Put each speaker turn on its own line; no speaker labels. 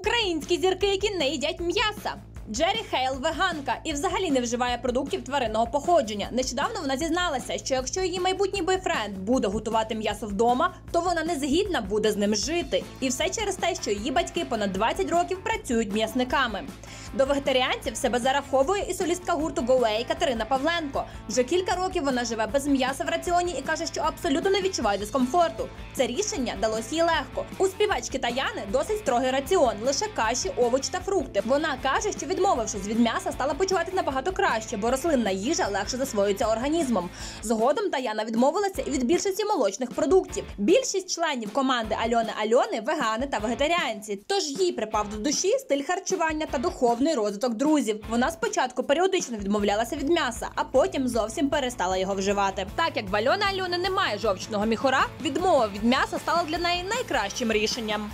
Українські зірки, які не їдять м'яса. Jerry Heil веганка і взагалі не вживає продуктів тваринного походження. Нещодавно вона зізналася, що якщо її майбутній бойфренд буде готувати м'ясо вдома, то вона не згідна буде з ним жити. І все через те, що її батьки понад 20 років працюють м'ясниками. До вегетаріанців себе зараховує і солістка гурту Go_A Катерина Павленко. Вже кілька років вона живе без м'яса в раціоні і каже, що абсолютно не відчуває дискомфорту. Це рішення далось їй легко. У співачки Таяни досить строгий раціон, лише каші, овочі та фрукти. Вона каже, що відмовившись від м'яса, стала почуватися набагато краще, бо рослинна їжа легше засвоюється організмом. Згодом Таяна відмовилася і від більшості молочних продуктів. Більшість членів команди Альони Альони вегани та вегетаріанці. Тож їй припав до душі стиль харчування та духовний розвиток друзів. Вона спочатку періодично відмовлялася від м'яса, а потім зовсім перестала його вживати. Так як в Альони Альони немає жовчного міхора, відмова від м'яса стала для неї найкращим рішенням.